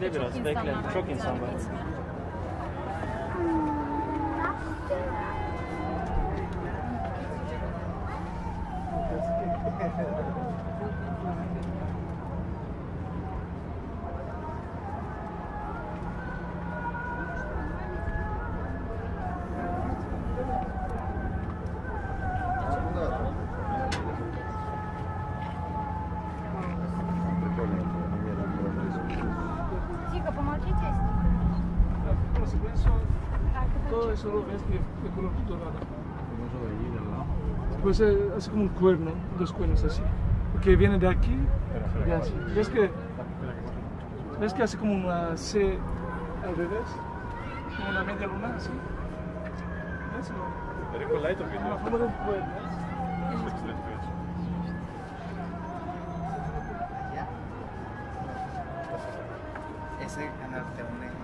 bekle çok biraz, bekle. Var. Çok insan var. Es como un cuerno, dos cuernos así. Porque viene de aquí y así. ¿Ves que, ¿Ves que hace como una C al revés? Como una media luna así. ¿Ves? La forma de un cuerno. Ese canal te une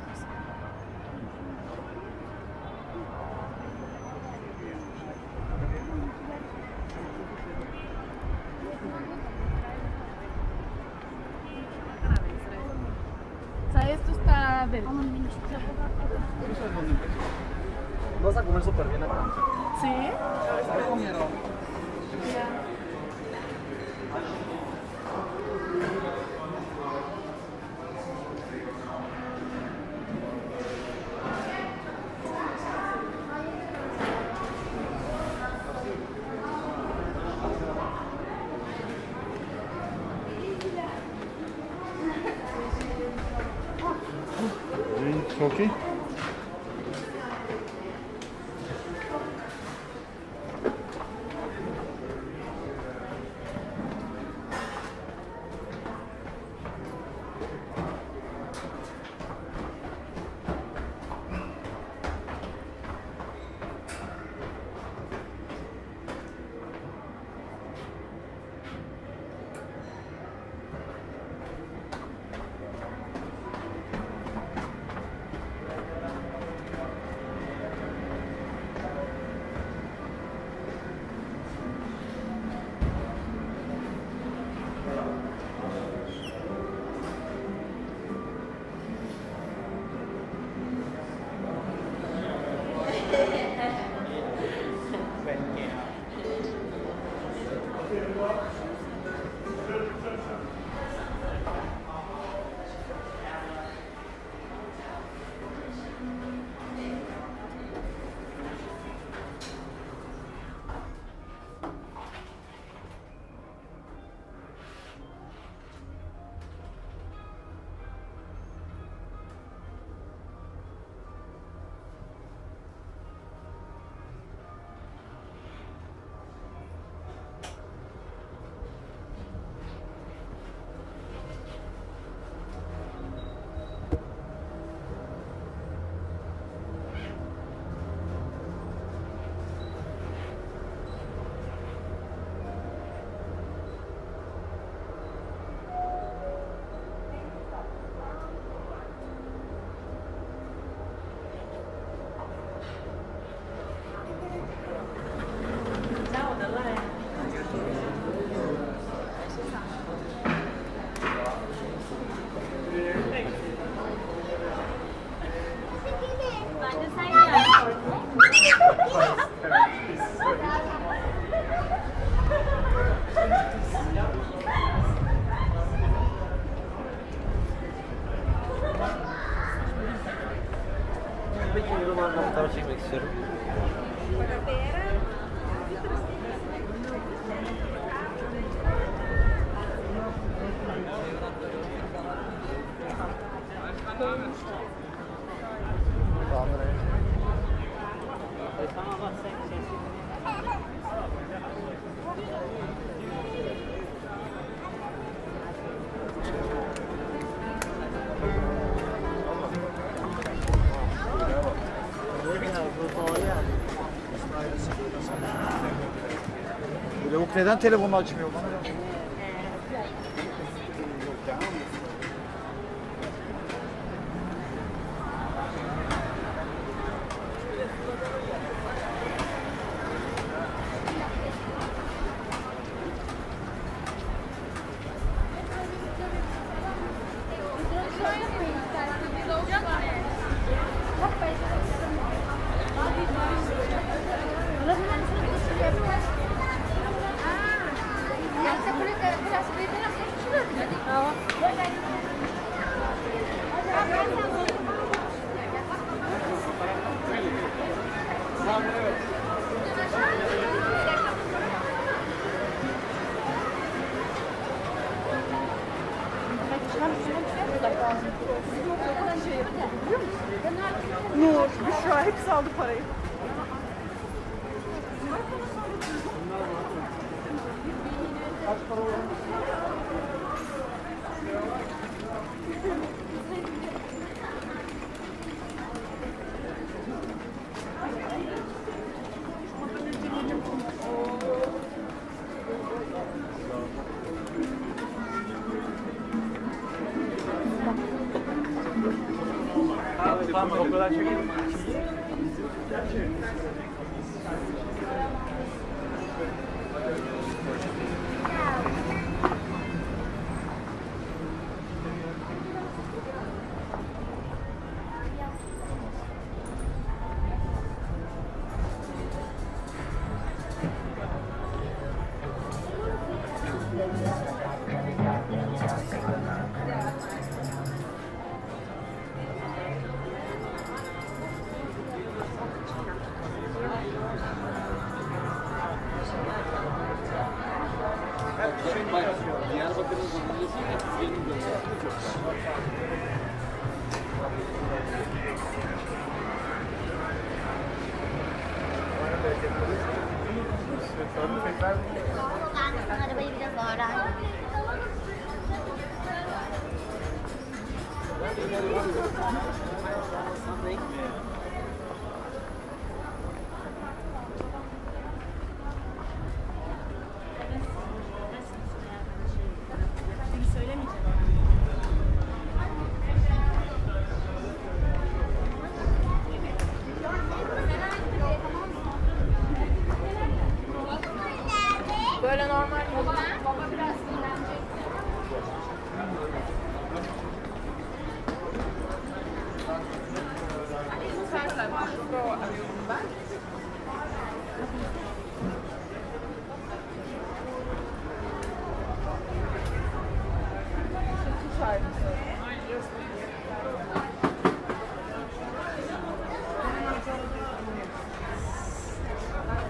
Vas a comer súper bien acá. ¿Sí? Çok Neden telefonu açmıyor bana?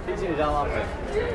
Geçin devam et. Yok,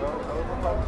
Eu, eu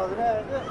Well, that, that,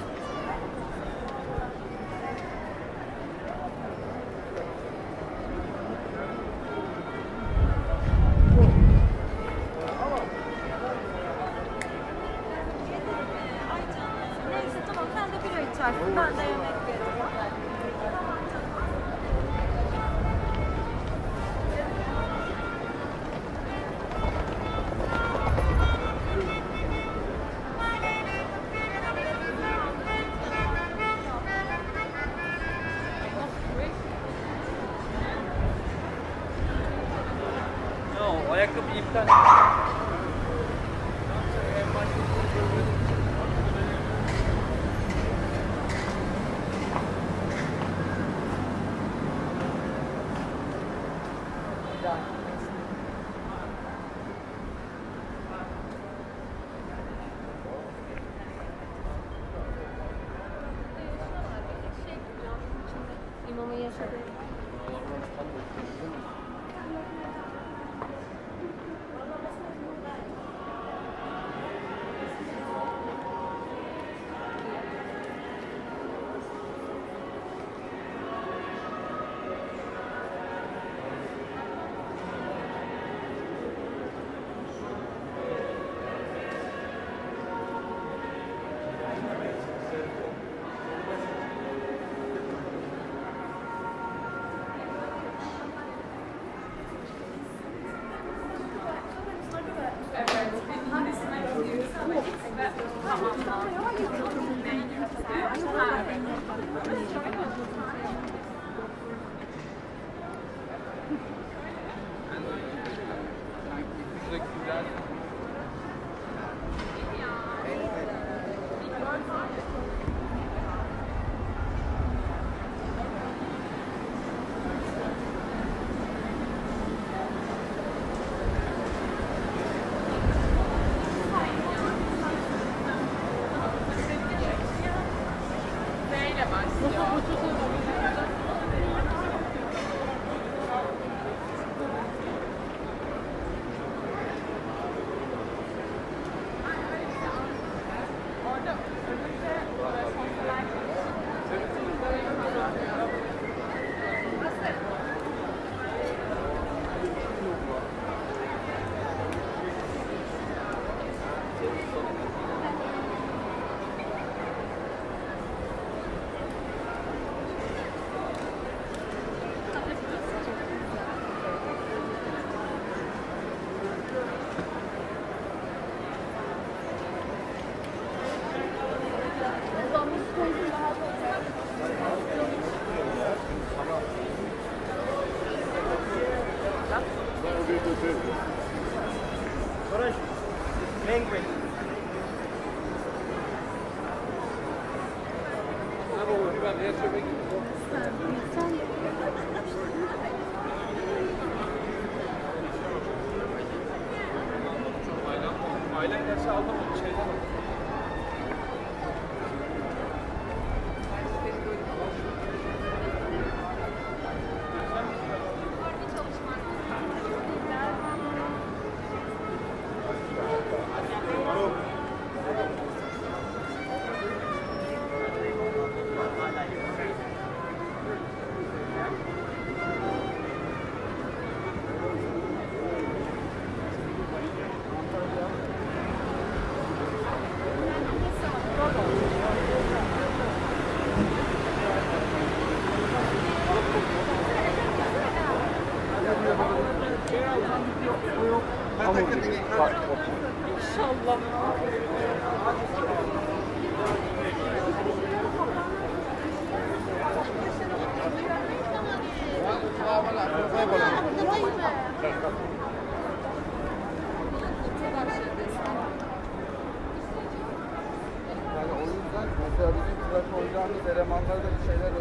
Yani o yüzden mesela bizim tıraş olacağımız elemanlarda bir şeyler,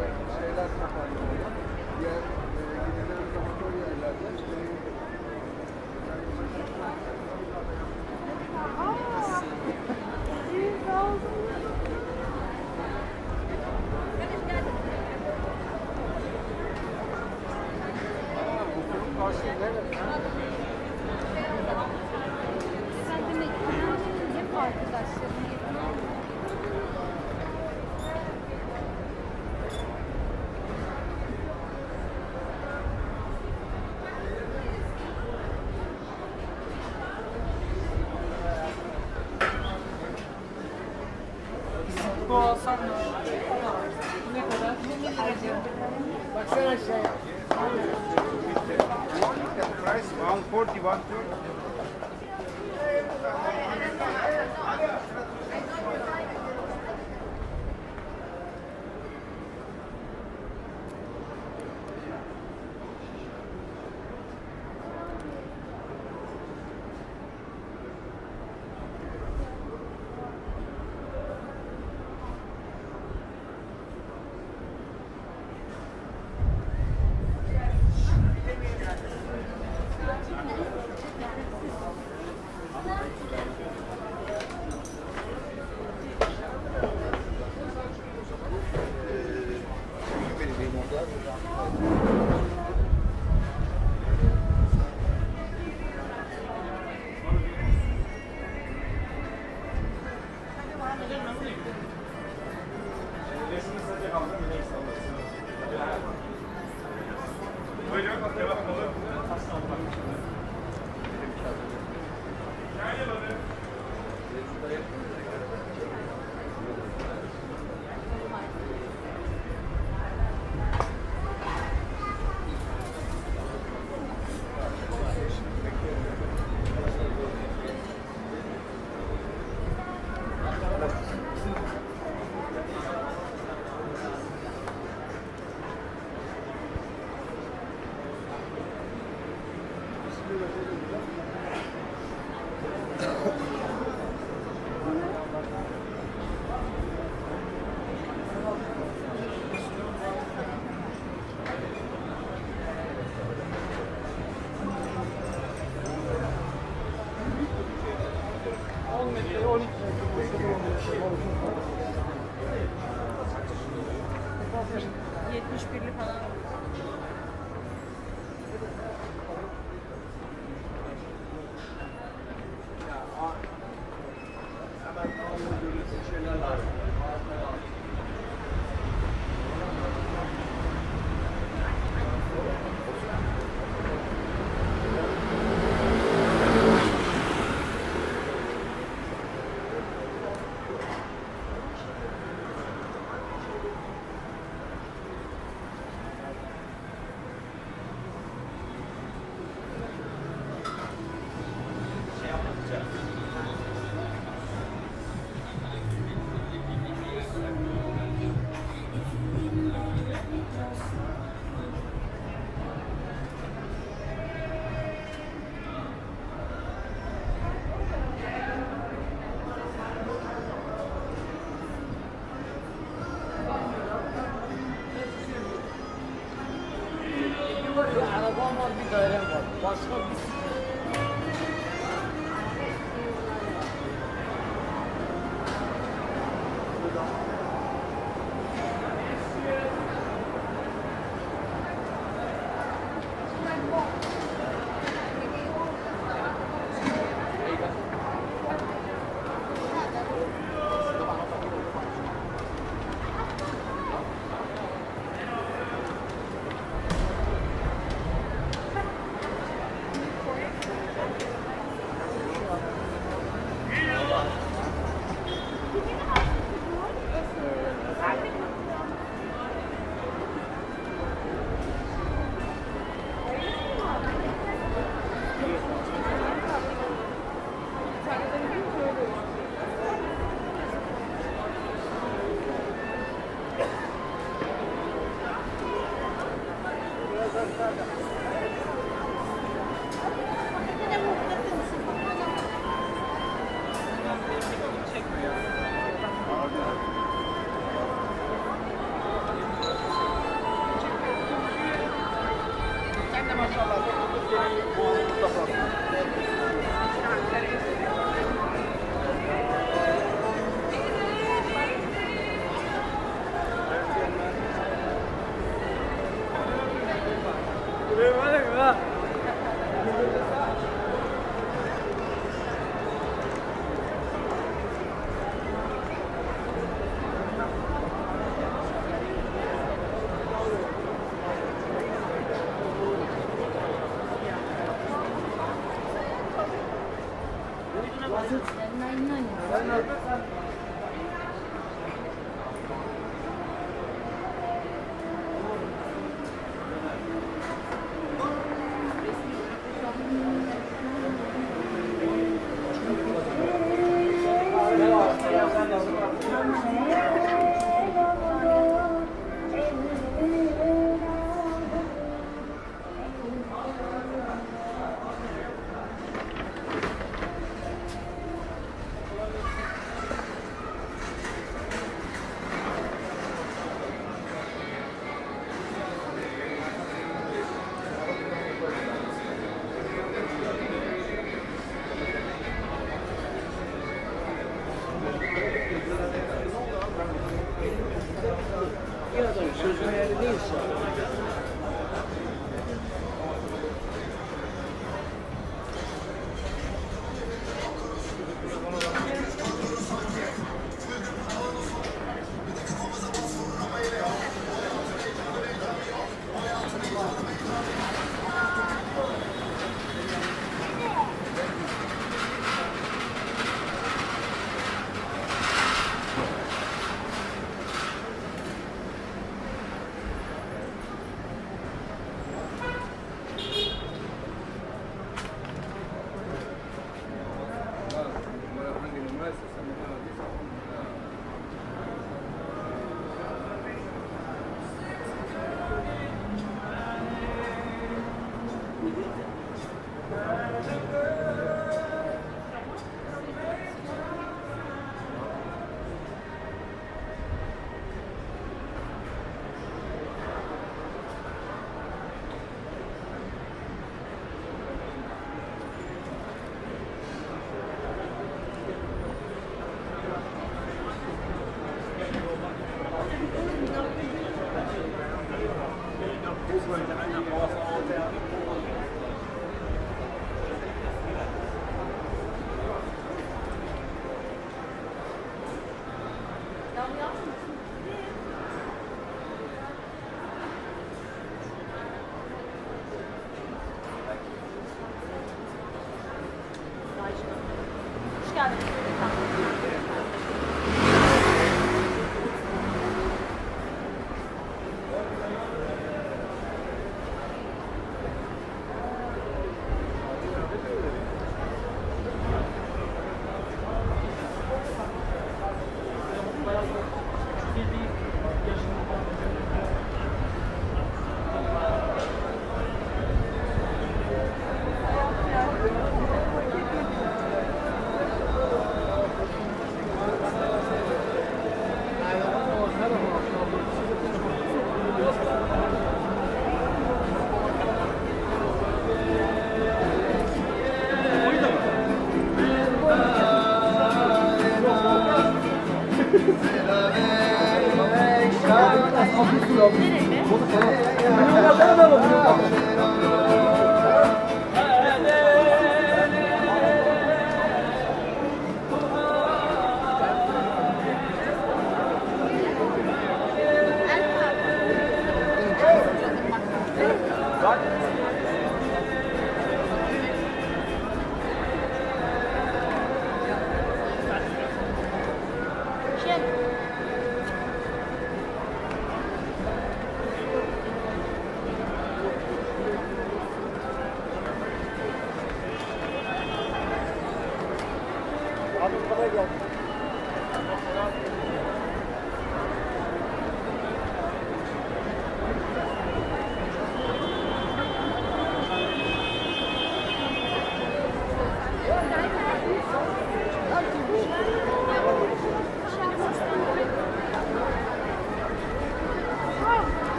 şeyler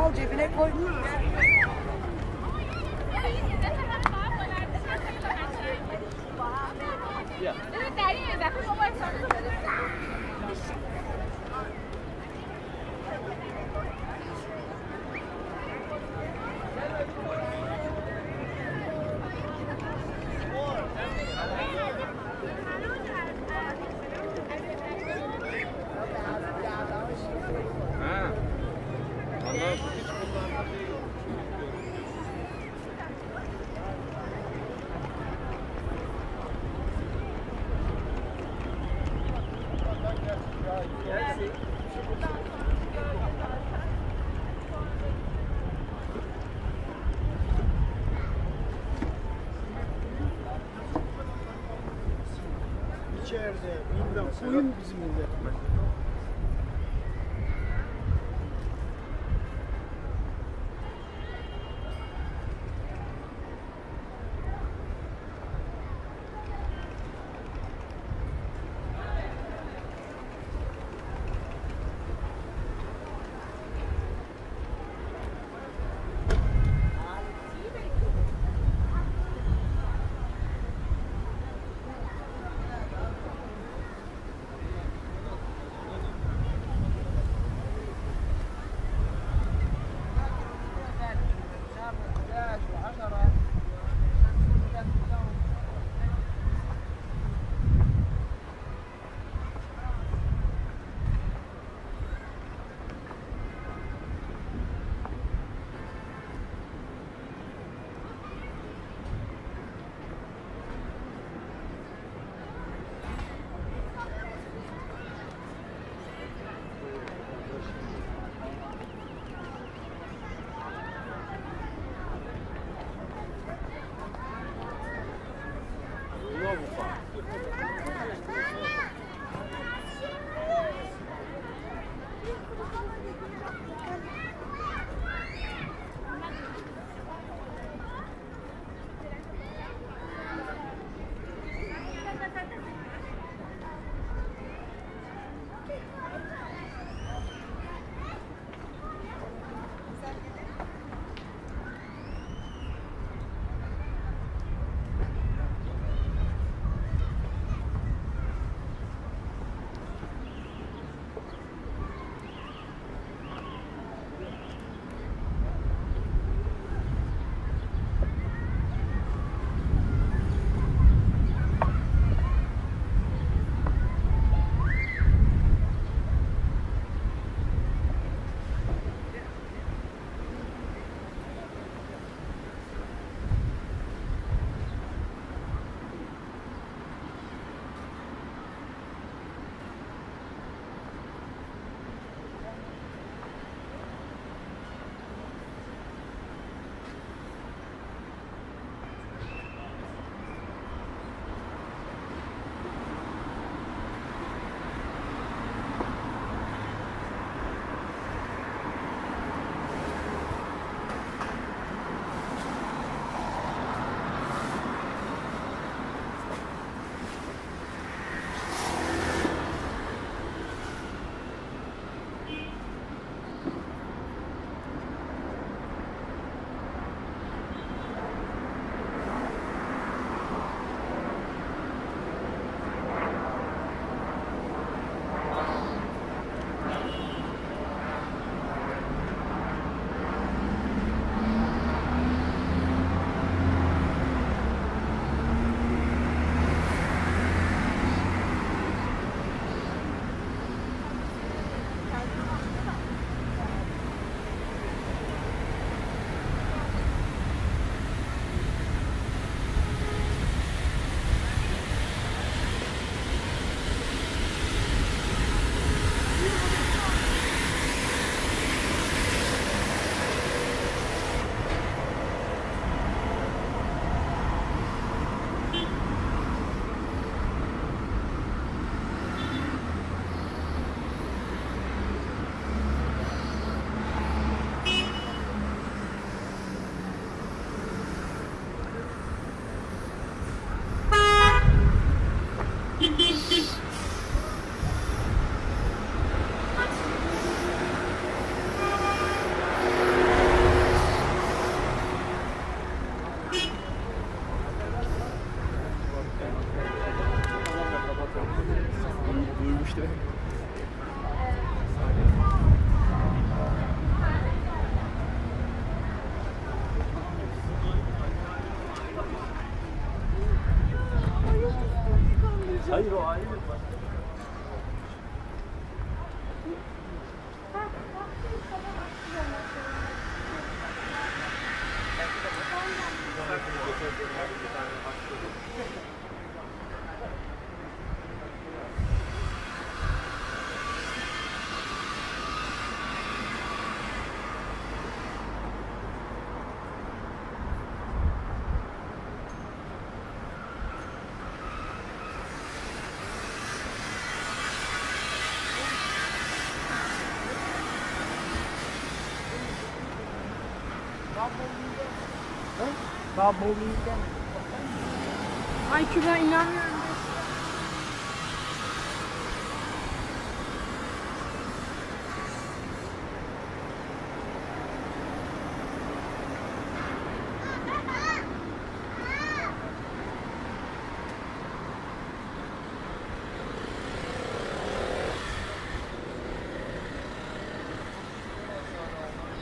Al cebine koy. Absolut. Daha bowling'den. Ay Kübra inanmıyorum.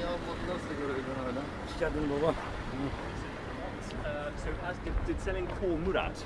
Ya bu nasıl görüyorsun hala? Hoş geldin baba. Selling Kor Murat.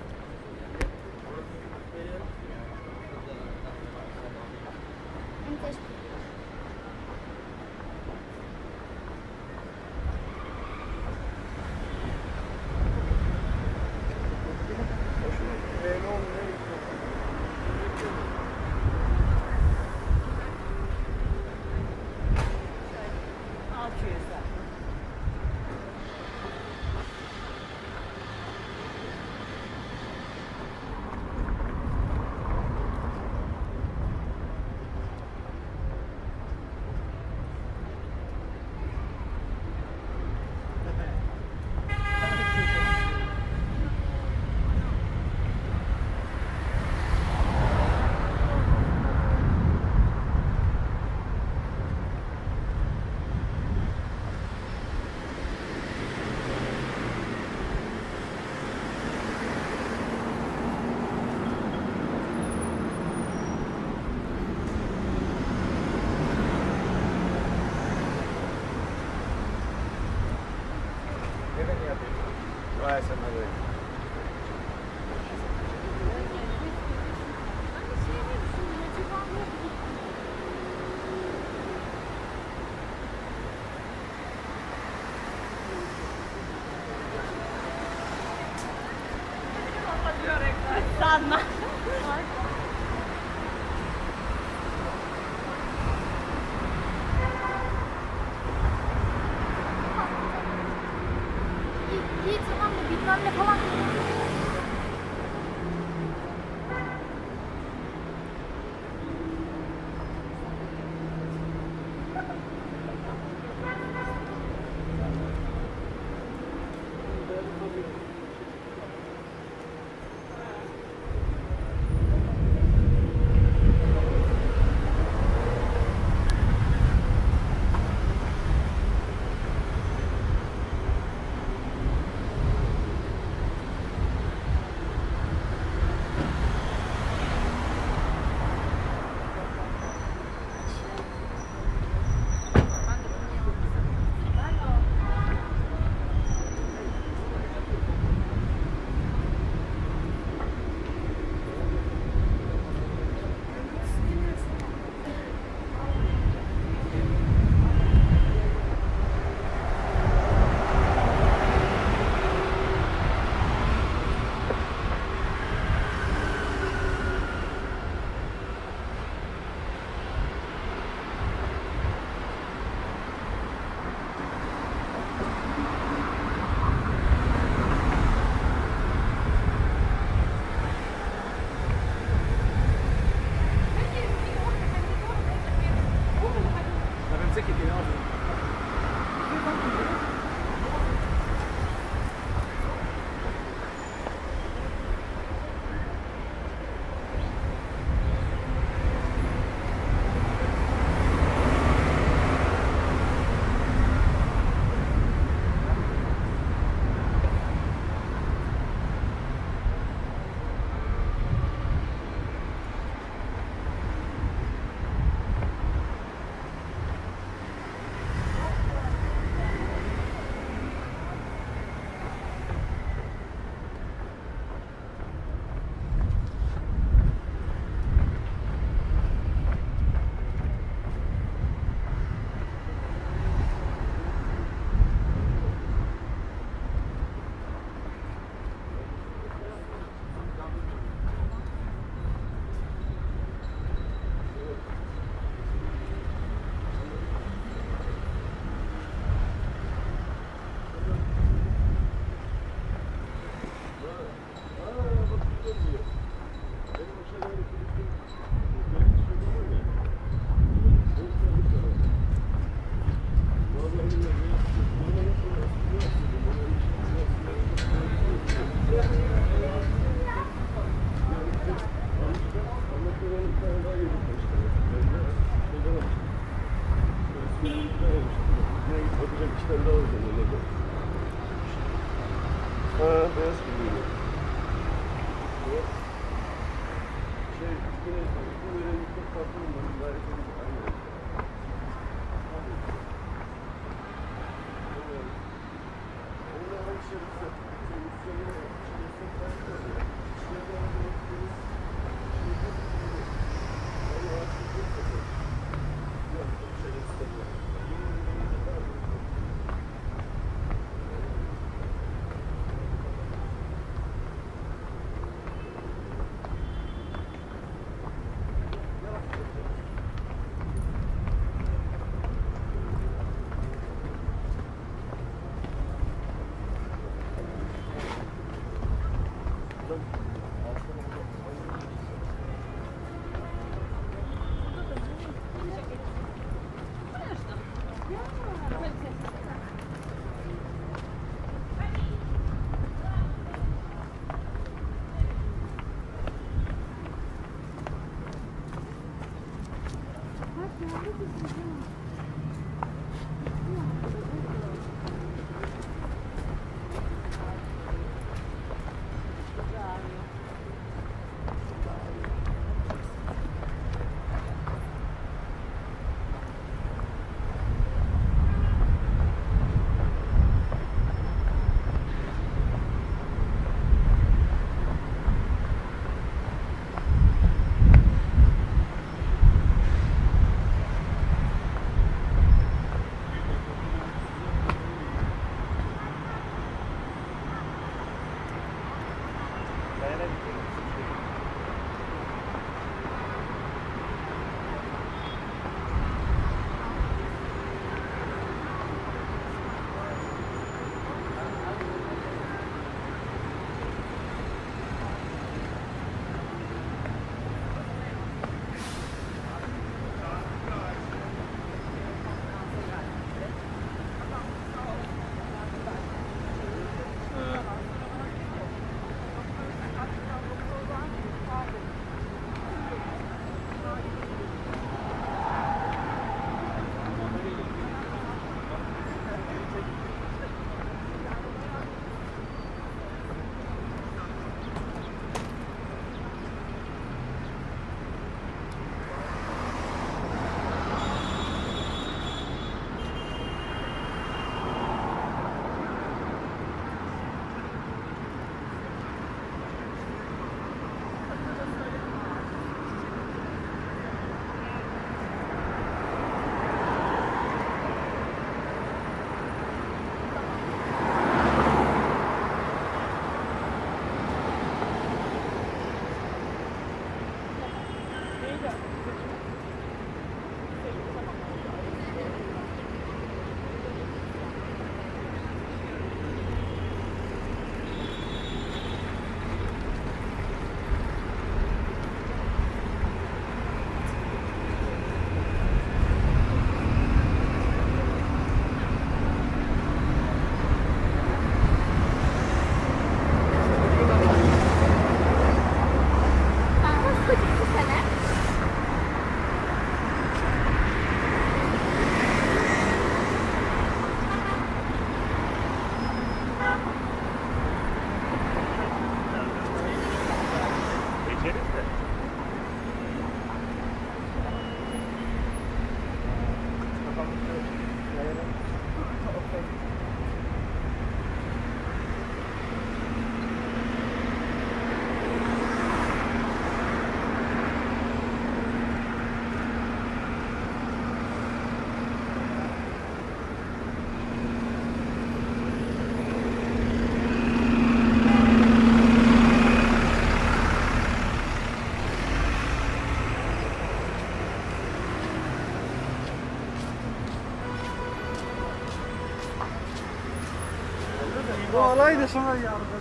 olaydı sonra yarın.